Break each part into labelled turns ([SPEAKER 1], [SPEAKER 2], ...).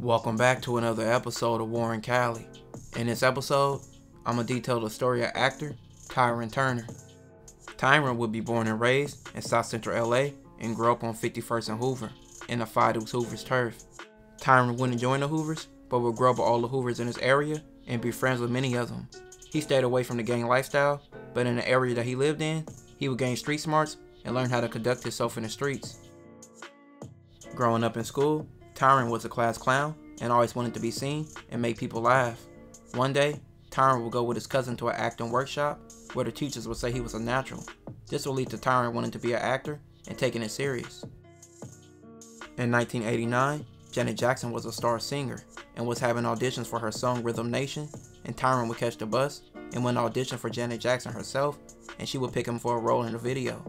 [SPEAKER 1] Welcome back to another episode of War in Cali. In this episode, I'm gonna detail the story of actor Tyrin Turner. Tyrin would be born and raised in South Central LA and grew up on 51st and Hoover in the Five Deuce Hoover's turf. Tyrin wouldn't join the Hoovers, but would grow up with all the Hoovers in his area and be friends with many of them. He stayed away from the gang lifestyle, but in the area that he lived in, he would gain street smarts and learn how to conduct himself in the streets. Growing up in school, Tyrin was a class clown and always wanted to be seen and make people laugh. One day, Tyrin would go with his cousin to an acting workshop where the teachers would say he was a natural. This would lead to Tyrin wanting to be an actor and taking it serious. In 1989, Janet Jackson was a star singer and was having auditions for her song Rhythm Nation, and Tyrin would catch the bus and went audition for Janet Jackson herself, and she would pick him for a role in the video.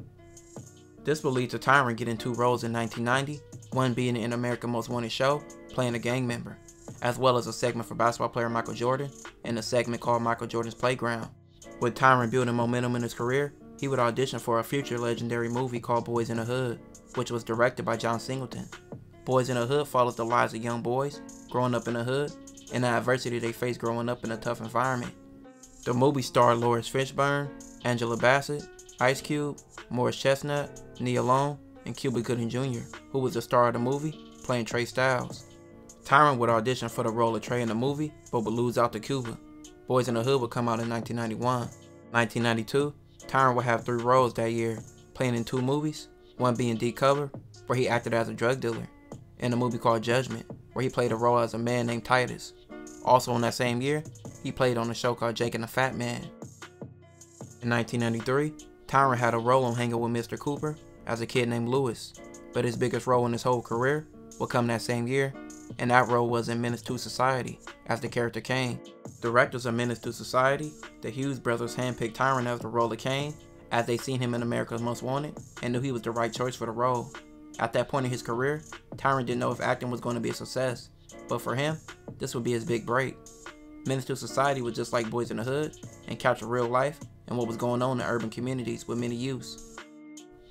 [SPEAKER 1] This would lead to Tyrin getting two roles in 1990, one being in America's Most Wanted show, playing a gang member, as well as a segment for basketball player Michael Jordan, and a segment called Michael Jordan's Playground. With Tyrin building momentum in his career, he would audition for a future legendary movie called Boyz n the Hood, which was directed by John Singleton. Boyz n the Hood follows the lives of young boys growing up in the hood and the adversity they face growing up in a tough environment. The movie starred Laurence Fishburne, Angela Bassett, Ice Cube, Morris Chestnut, Nia Long, and Cuba Gooding Jr., who was the star of the movie, playing Trey Styles. Tyrin would audition for the role of Trey in the movie, but would lose out to Cuba. Boyz n the Hood would come out in 1991. 1992, Tyrin would have three roles that year, playing in two movies, one being Deep Cover, where he acted as a drug dealer, and a movie called Judgment, where he played a role as a man named Titus. Also in that same year, he played on a show called Jake and the Fat Man. In 1993, Tyrin had a role on Hanging with Mr. Cooper as a kid named Lewis, but his biggest role in his whole career would come that same year, and that role was in Menace to Society as the character Caine. Directors of Menace to Society, the Hughes brothers handpicked Tyrin as the role of Caine, as they seen him in America's Most Wanted and knew he was the right choice for the role. At that point in his career, Tyrin didn't know if acting was going to be a success, but for him, this would be his big break. Menace to Society was just like Boyz n the Hood and captured real life and what was going on in urban communities with many youths.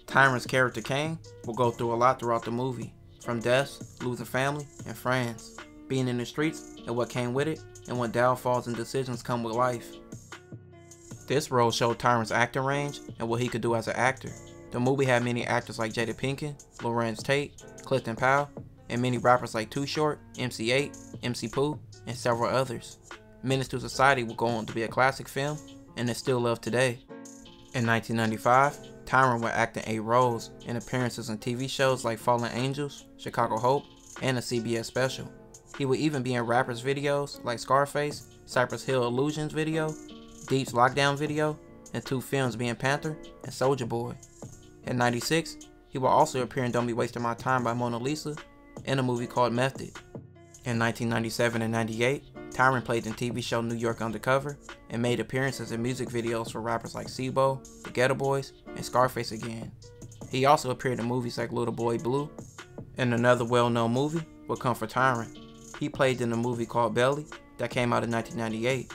[SPEAKER 1] Tyrin's character Caine will go through a lot throughout the movie, from deaths, losing family, and friends, being in the streets and what came with it, and what downfalls and decisions come with life. This role showed Tyrin's acting range and what he could do as an actor. The movie had many actors like Jada Pinkett, Larenz Tate, Clifton Powell, and many rappers like Too Short, MC Eiht, MC Pooh, and several others. Menace to Society will go on to be a classic film and is still loved today. In 1995, Tyrin would act in eight roles in appearances on TV shows like Fallen Angels, Chicago Hope, and a CBS special. He would even be in rappers' videos like Scarface, Cypress Hill Illusions video, Deep's Lockdown video, and two films being Panther and Soldier Boy. In 96, he will also appear in Don't Be Wasting My Time by Mona Lisa in a movie called Method. In 1997 and 98, Tyrin played in TV show New York Undercover and made appearances in music videos for rappers like C-Bo, The Geto Boys, and Scarface again. He also appeared in movies like Little Boy Blue. And another well-known movie would come for Tyrin. He played in a movie called Belly that came out in 1998.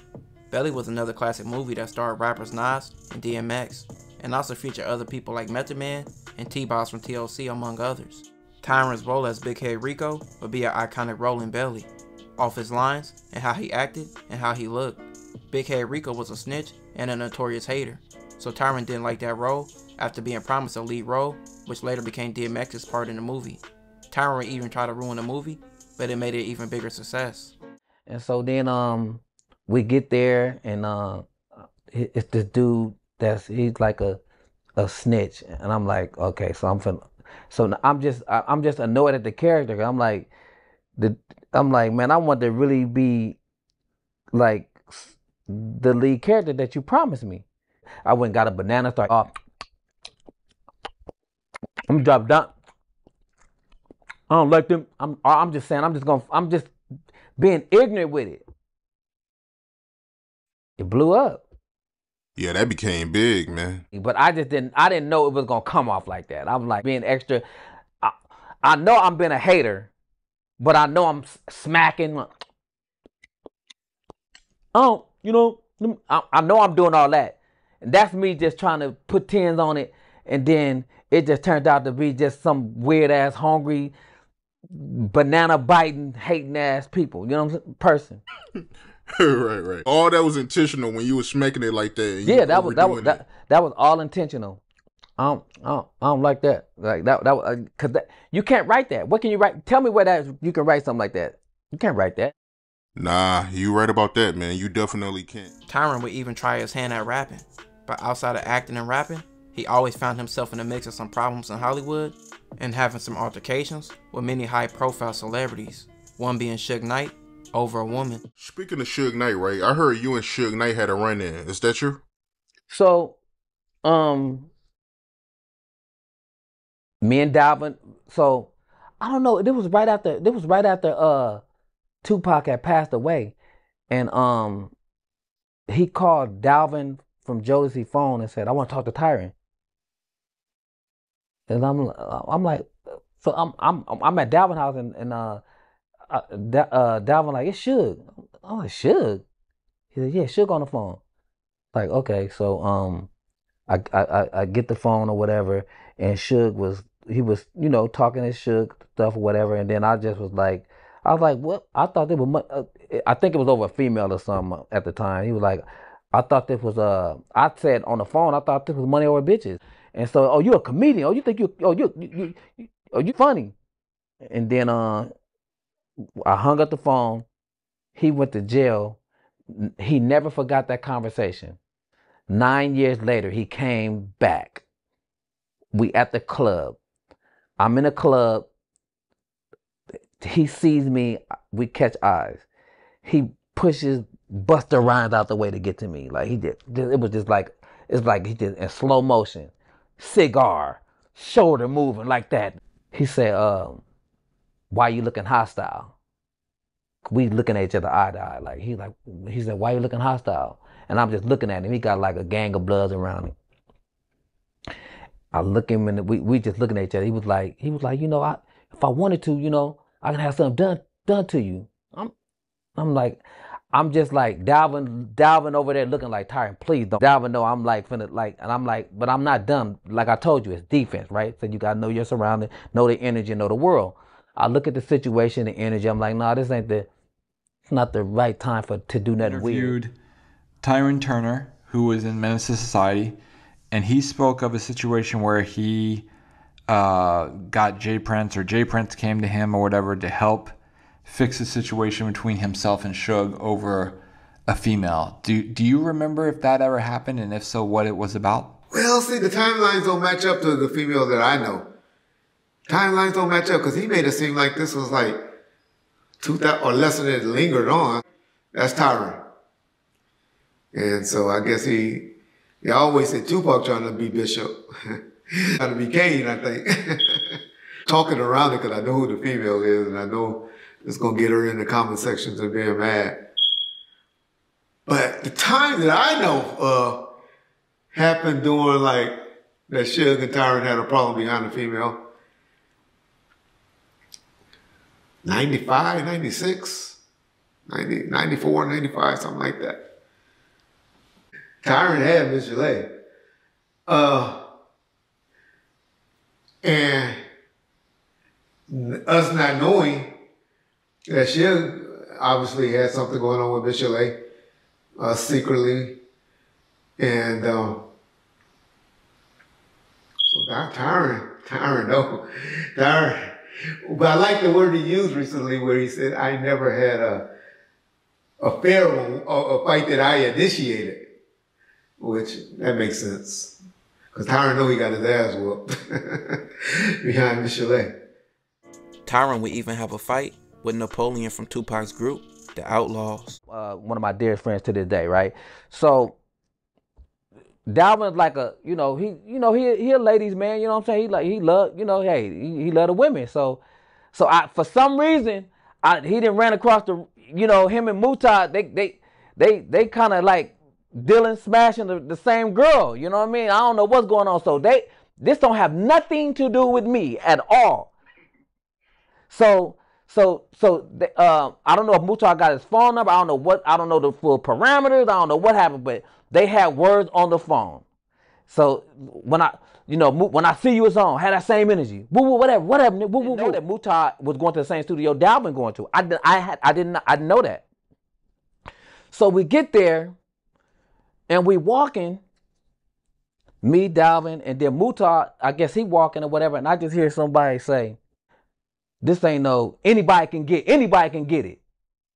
[SPEAKER 1] Belly was another classic movie that starred rappers Nas and DMX, and also featured other people like Method Man and T-Boz from TLC among others. Tyrin's role as Big Head Rico would be an iconic role in Belly, off his lines and how he acted and how he looked. Big Head Rico was a snitch and a notorious hater, so Tyrin didn't like that role after being promised a lead role, which later became DMX's part in the movie. Tyrin even tried to ruin the movie, but it made it even bigger success.
[SPEAKER 2] And so then um we get there and uh it's this dude that's he's like a a snitch and I'm like okay so I'm finna so I'm just I'm just annoyed at the character. I'm like the I'm like man I want to really be like the lead character that you promised me. I went and got a banana start off. I'm drop down. I don't like them. I'm I'm just saying I'm just gonna I'm just being ignorant with it. It blew up.
[SPEAKER 3] Yeah, that became big, man.
[SPEAKER 2] But I just didn't I didn't know it was gonna come off like that. I'm like being extra I, I know I'm being a hater, but I know I'm smacking. Oh, you know, I, I know I'm doing all that. And that's me just trying to put tens on it, and then it just turned out to be just some weird ass hungry banana biting, hating ass people. You know what I'm saying? Person.
[SPEAKER 3] right, right. All that was intentional when you was smacking it like that.
[SPEAKER 2] Yeah, that was that was that, that was all intentional. I don't, I don't, I don't like that. Like that, that, was- uh, cause that, you can't write that. What can you write? Tell me where that you can write something like that. You can't write that.
[SPEAKER 3] Nah, you right about that, man. You definitely can't.
[SPEAKER 1] Tyrin would even try his hand at rapping, but outside of acting and rapping, he always found himself in the mix of some problems in Hollywood and having some altercations with many high profile celebrities, one being Suge Knight over a woman.
[SPEAKER 3] Speaking of Suge Knight, right? I heard you and Suge Knight had a run in. Is that true?
[SPEAKER 2] So, um, me and Dalvin. So, I don't know. It was right after. It was right after uh, Tupac had passed away, and um, he called Dalvin from Jodeci phone and said, "I want to talk to Tyron." And I'm, I'm like, so I'm, I'm, I'm at Dalvin house and and uh, uh, uh Dalvin like it's Suge. I'm like Suge. He said, "Yeah, Suge on the phone." Like, okay, so um, I I I, I get the phone or whatever, and Suge was he was you know talking his Suge stuff or whatever, and then I just was like, I was like, what? I thought they were. mu- Uh, I think it was over a female or something at the time. He was like, I thought this was uh, I said on the phone, I thought this was money over bitches, and so oh, you a comedian? Oh, you think you? Oh, you you you, you oh, you funny? And then uh, I hung up the phone. He went to jail. He never forgot that conversation. Nine years later, he came back. We at the club. I'm in a club. He sees me. We catch eyes. He pushes Busta Rhymes out the way to get to me. Like he did. It was just like it's like he did in slow motion, cigar, shoulder moving like that. He said, um, "Why you looking hostile?" We looking at each other eye to eye. Like he like he said, "Why you looking hostile?" And I'm just looking at him. He got like a gang of bloods around him. I look him and we we just looking at each other. He was like he was like, you know, I if I wanted to, you know, I can have something done done to you. I'm I'm like I'm just like Dalvin Dalvin over there looking like Tyron, please don't. Dalvin know I'm like finna like and I'm like, but I'm not dumb. Like I told you, it's defense, right? So you gotta know your surrounding, know the energy, know the world. I look at the situation, the energy, I'm like, nah, this ain't the it's not the right time for to do nothing weird.
[SPEAKER 4] interviewed Tyron Turner, who was in Menace Society, and he spoke of a situation where he uh, got J. Prince, or J. Prince came to him or whatever to help fix a situation between himself and Suge over a female. Do Do you remember if that ever happened, and if so, what it was about?
[SPEAKER 5] Well, see, the timelines don't match up to the female that I know. Timelines don't match up because he made it seem like this was like two thousand or less than it lingered on. That's Tyron. And so I guess he, he always said Tupac trying to be Bishop, trying to be Caine, I think. Talking around it because I know who the female is and I know it's going to get her in the comment sections and being mad. But the time that I know, uh, happened during like that Suge and Tyron had a problem behind the female. 95, 96, 90, 94, 95, something like that. Tyron had Michel'le. Uh, and us not knowing that she obviously had something going on with Michel'le, uh, secretly. And um, so Ty- Tyron, Tyron, no, Tyron. But I like the word he used recently where he said, I never had a, a fair one, a, a fight that I initiated, which that makes sense. Because Tyron know he got his ass whooped behind Michel'le.
[SPEAKER 1] Tyron would even have a fight with Napoleon from Tupac's group, the Outlaws.
[SPEAKER 2] uh, one of my dearest friends to this day, right? So Dalvin's like a, you know, he, you know, he he a ladies man, you know what I'm saying? He like he love, you know, hey, he, he love the women. So, so I for some reason, I he didn't ran across the, you know, him and Mutah, they they they they kind of like dealing smashing the, the same girl. You know what I mean? I don't know what's going on. So they this don't have nothing to do with me at all. So so so the, uh, I don't know if Mutah got his phone number. I don't know what I don't know the full parameters. I don't know what happened, but they had words on the phone. So when I, you know, when I see you, it's on. Had that same energy. Woo, woo, whatever, whatever. Woo, woo, woo. That Mutah was going to the same studio Dalvin going to. I, I had, I didn't, I didn't know that. So we get there, and we walking. Me, Dalvin, and then Mutah. I guess he walking or whatever, and I just hear somebody say, "This ain't no anybody can get. Anybody can get it."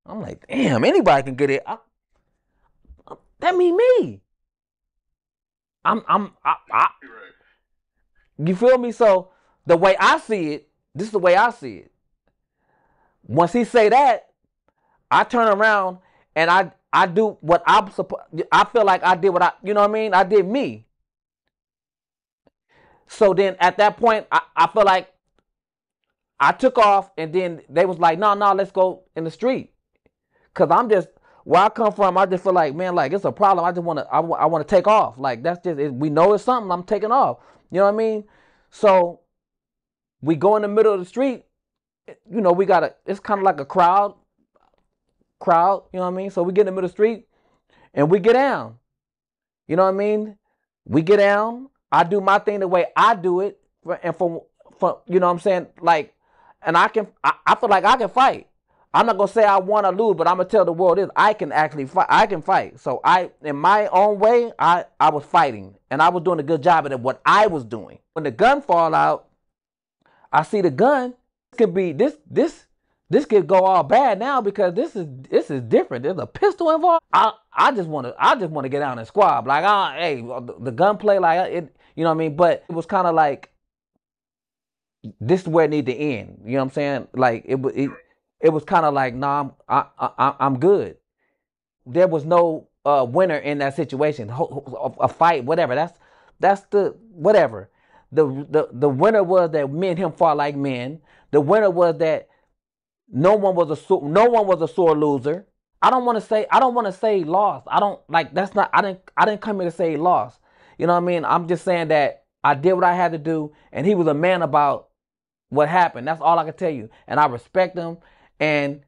[SPEAKER 2] I'm like, "Damn, anybody can get it." I, that mean me. I'm I'm I, I you feel me? So the way I see it, this is the way I see it. Once he say that, I turn around and I I do what I'm supposed. I feel like I did what I you know what I mean. I did me. So then at that point, I, I feel like I took off and then they was like, no, no, let's go in the street. Cause I'm just where I come from, I just feel like, man, like it's a problem. I just want to, I, I want to take off. Like that's just, it, we know it's something. I'm taking off. You know what I mean? So we go in the middle of the street. You know, we got a, it's kind of like a crowd, crowd. You know what I mean? So we get in the middle of the street, and we get down. You know what I mean? We get down. I do my thing the way I do it, and from, from you know what I'm saying, like, and I can, I, I feel like I can fight. I'm not gonna say I won or lose, but I'm gonna tell the world this: I can actually fight. I can fight. So I, in my own way, I I was fighting, and I was doing a good job at what I was doing. When the gun fall out, I see the gun. This could be this this this could go all bad now because this is this is different. There's a pistol involved. I I just want to I just want to get out and squab like ah hey the, gunplay like it you know what I mean. But it was kind of like this is where it need to end. You know what I'm saying? Like it it it was kind of like nah I'm I, I I'm good. There was no uh winner in that situation. A, a fight, whatever. That's that's the whatever. The the the winner was that me and him fought like men. The winner was that no one was a so- no one was a sore loser. I don't want to say I don't want to say lost. I don't like that's not I didn't I didn't come here to say lost. You know what I mean? I'm just saying that I did what I had to do and he was a man about what happened. That's all I can tell you. And I respect him and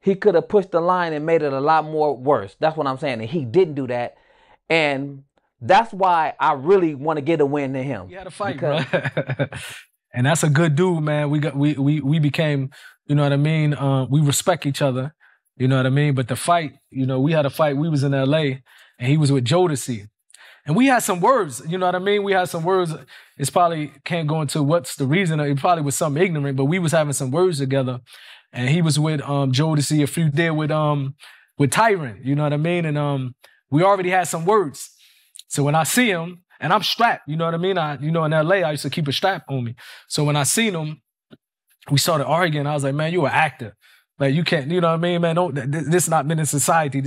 [SPEAKER 2] he could have pushed the line and made it a lot more worse. That's what I'm saying. And he didn't do that. And that's why I really want to get a win to him.
[SPEAKER 6] You had a fight,
[SPEAKER 2] Because-
[SPEAKER 6] bro. and that's a good dude, man. We got we we we became, you know what I mean. Uh, we respect each other, you know what I mean. But the fight, you know, we had a fight. We was in L.A. and he was with Jodeci, and we had some words, you know what I mean. We had some words. It's probably can't go into what's the reason. It probably was something ignorant, but we was having some words together, and he was with um Jodeci. A few did with um with Tyron, you know what I mean. And um we already had some words. So when I see him, and I'm strapped, you know what I mean? I, you know, in LA, I used to keep a strap on me. So when I seen him, we started arguing. I was like, man, you an actor. Like you can't, you know what I mean, man? Don't th- this not been in society.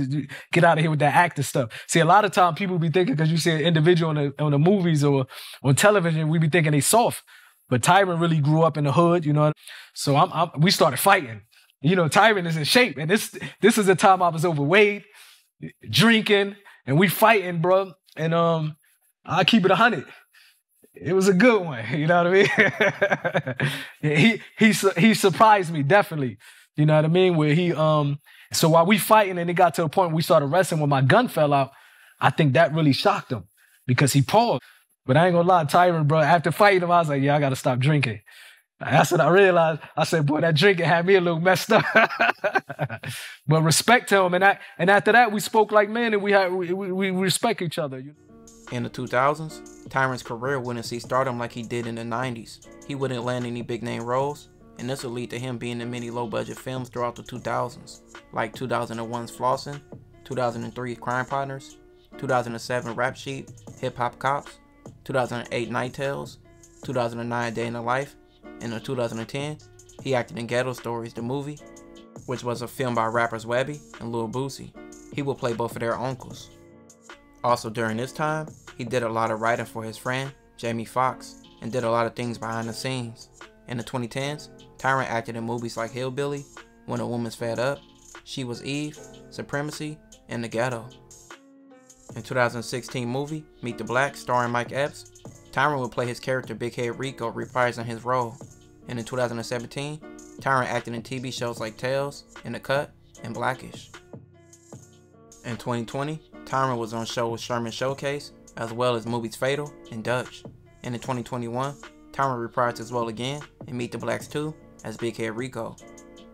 [SPEAKER 6] Get out of here with that actor stuff. See, a lot of time people be thinking because you see an individual on the on the movies or on television, we be thinking they soft. But Tyron really grew up in the hood, you know. So I'm, I'm we started fighting. You know, Tyron is in shape, and this this is the time I was overweight, drinking, and we fighting, bro. And um, I keep it a hundred. It was a good one, you know what I mean. he he he surprised me definitely, you know what I mean. Where he um, so while we fighting and it got to a point where we started wrestling when my gun fell out, I think that really shocked him because he paused. But I ain't gonna lie, Tyron, bro. After fighting him, I was like, yeah, I gotta stop drinking. That's what I realized. I said, boy, that drinking had me a little messed up. but respect to him, and that, and after that, we spoke like men, and we had we, we, we respect each other. You
[SPEAKER 1] In the 2000s, Tyrin's career wouldn't see stardom like he did in the 90s. He wouldn't land any big name roles, and this would lead to him being in many low budget films throughout the 2000s, like 2001's Flossin', 2003's Crime Partners, 2007 Rap Sheet, Hip Hop Cops, 2008 Night Tales, 2009 Day in the Life, and in 2010, he acted in Ghetto Stories, the movie, which was a film by rappers Webbie and Lil Boosie. He would play both of their uncles. Also during this time, he did a lot of writing for his friend, Jamie Foxx, and did a lot of things behind the scenes. In the 2010s, Tyrin acted in movies like Hillbilly, When a Woman's Fed Up, She Was Eve, Supremacy, and The Ghetto. In 2016 movie, Meet the Black, starring Mike Epps, Tyrin would play his character Big Head Rico, reprising his role. And in 2017, Tyrin acted in TV shows like Tales, In the Cut, and Blackish. In 2020, Tyrin was on show with Sherman Showcase, as well as movies Fatal and Dutch. And in 2021, Tyrin reprised his role again in Meet the Blacks 2 as Big Head Rico.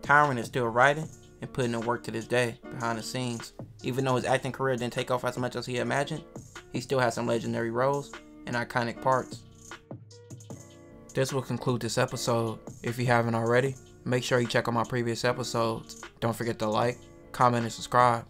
[SPEAKER 1] Tyrin is still writing and putting in work to this day behind the scenes. Even though his acting career didn't take off as much as he imagined, he still has some legendary roles and iconic parts. This will conclude this episode. If you haven't already, make sure you check out my previous episodes. Don't forget to like, comment, and subscribe.